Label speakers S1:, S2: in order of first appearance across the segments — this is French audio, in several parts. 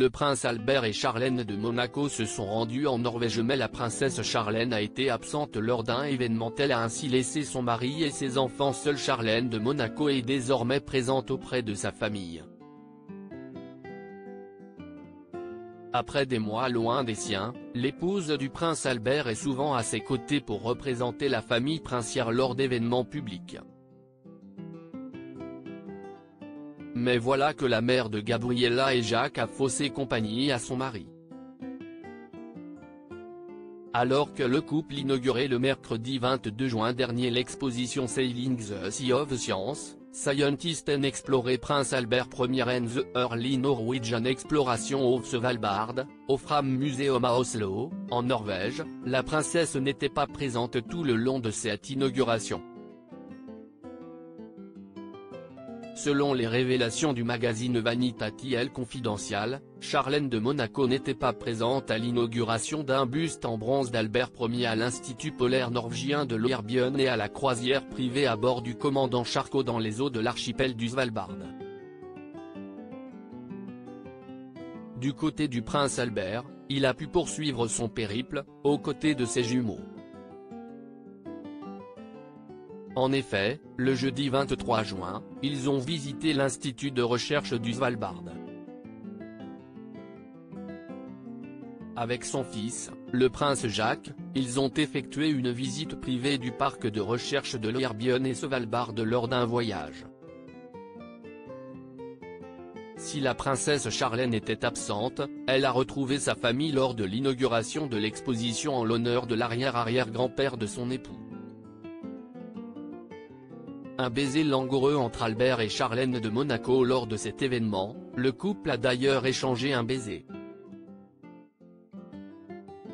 S1: le prince Albert et Charlène de Monaco se sont rendus en Norvège mais la princesse Charlène a été absente lors d'un événement elle a ainsi laissé son mari et ses enfants seuls Charlène de Monaco est désormais présente auprès de sa famille. Après des mois loin des siens, l'épouse du prince Albert est souvent à ses côtés pour représenter la famille princière lors d'événements publics. Mais voilà que la mère de Gabriella et Jacques a faussé compagnie à son mari. Alors que le couple inaugurait le mercredi 22 juin dernier l'exposition Sailing the Sea of Science, Scientist and Explorer Prince Albert Ier and the Early Norwegian Exploration of Svalbard, au Fram Museum à Oslo, en Norvège, la princesse n'était pas présente tout le long de cette inauguration. Selon les révélations du magazine Vanitatiel Confidential, Charlène de Monaco n'était pas présente à l'inauguration d'un buste en bronze d'Albert Ier à l'Institut polaire norvégien de Loirbion et à la croisière privée à bord du commandant Charcot dans les eaux de l'archipel du Svalbard. Du côté du prince Albert, il a pu poursuivre son périple, aux côtés de ses jumeaux. En effet, le jeudi 23 juin, ils ont visité l'Institut de recherche du Svalbard. Avec son fils, le prince Jacques, ils ont effectué une visite privée du parc de recherche de l'Herbion et Svalbard lors d'un voyage. Si la princesse Charlène était absente, elle a retrouvé sa famille lors de l'inauguration de l'exposition en l'honneur de l'arrière-arrière-grand-père de son époux. Un baiser langoureux entre Albert et Charlène de Monaco lors de cet événement, le couple a d'ailleurs échangé un baiser.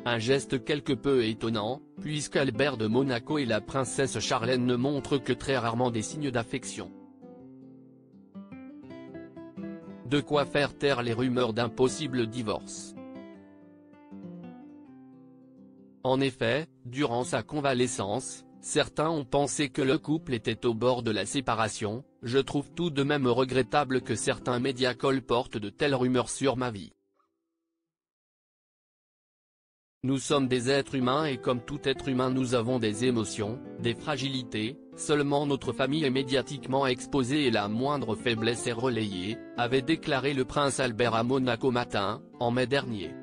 S1: Un geste quelque peu étonnant, puisqu'Albert de Monaco et la princesse Charlène ne montrent que très rarement des signes d'affection. De quoi faire taire les rumeurs d'un possible divorce. En effet, durant sa convalescence, Certains ont pensé que le couple était au bord de la séparation, je trouve tout de même regrettable que certains médias colportent de telles rumeurs sur ma vie. Nous sommes des êtres humains et comme tout être humain nous avons des émotions, des fragilités, seulement notre famille est médiatiquement exposée et la moindre faiblesse est relayée, avait déclaré le prince Albert à Monaco matin, en mai dernier.